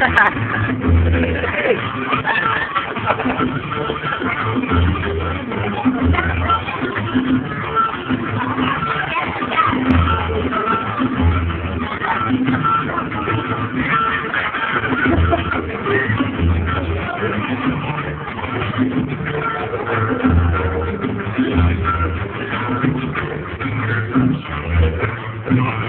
Ha ha ha.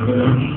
I'm going to be